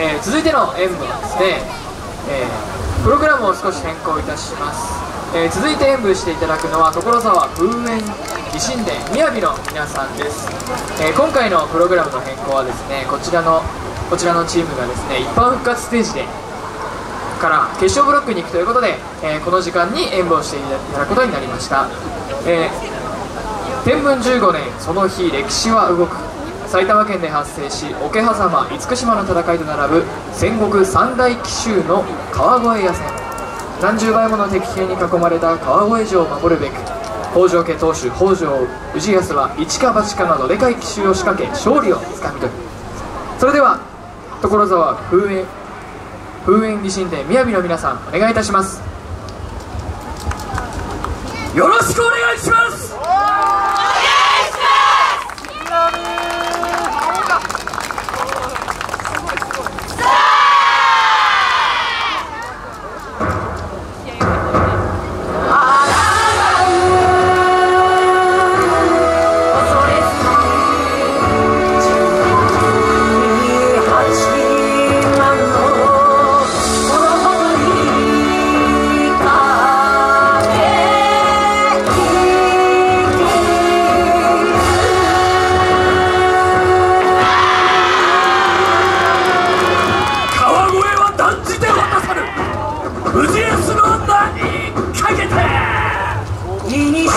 えー、続いての演舞はですね、えー、プログラムを少し変更いたします、えー、続いて演舞していただくのは所沢風園美神殿みやびの皆さんです、え今回のプログラムの変更はですねこちらのこちらのチームがですね一般復活ステージでから決勝ブロックに行くということで、えこの時間に演舞をしていただくことになりました、え天文15年その日歴史は動く。埼玉県で発生し桶狭間厳島の戦いと並ぶ戦国三大奇襲の川越野戦。何十倍もの敵兵に囲まれた川越城を守るべく北条家当主北条氏康は一か八かなどでかい奇襲を仕掛け勝利をつかみ取る。それでは所沢風園風園疑心殿みやびの皆さんお願いいたします。よろしくお願いします！Chinese.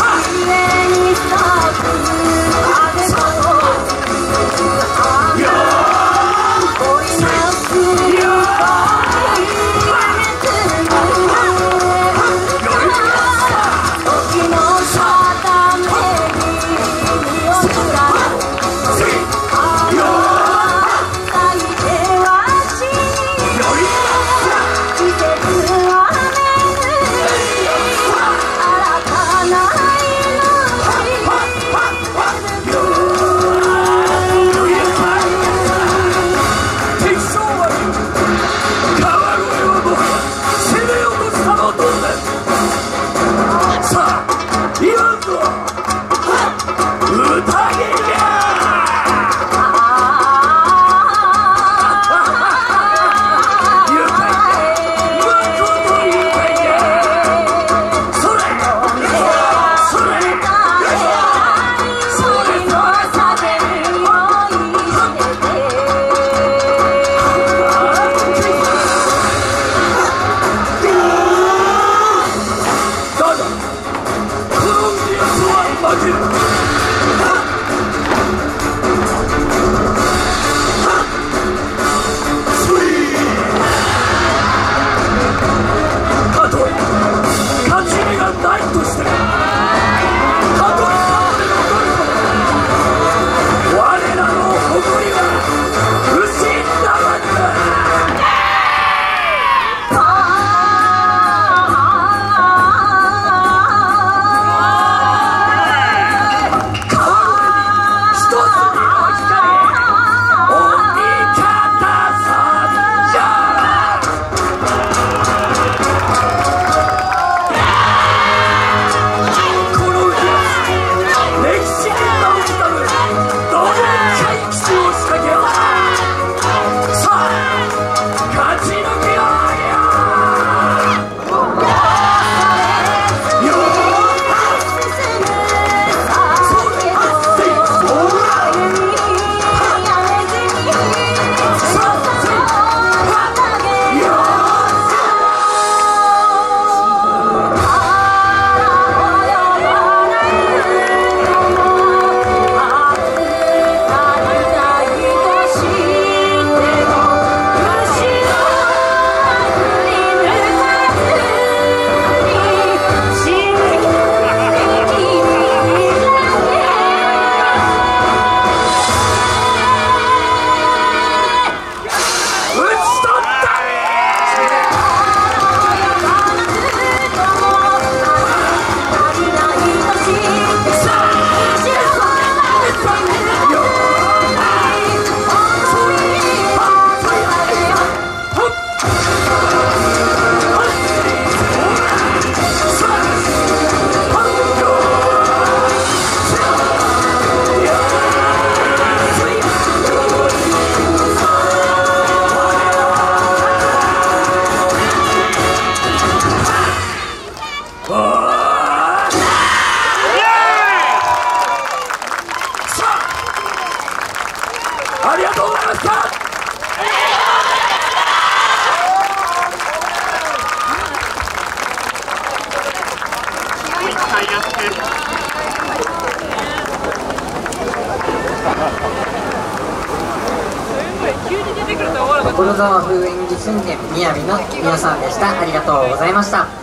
所沢風演技神殿みやびの皆さんでした。ありがとうございました。